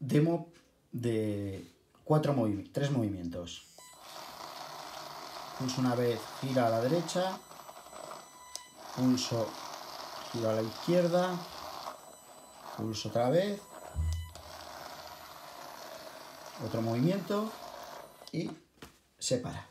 demo de cuatro tres movimientos. Pulso una vez, gira a la derecha, pulso, giro a la izquierda, pulso otra vez, otro movimiento y se para.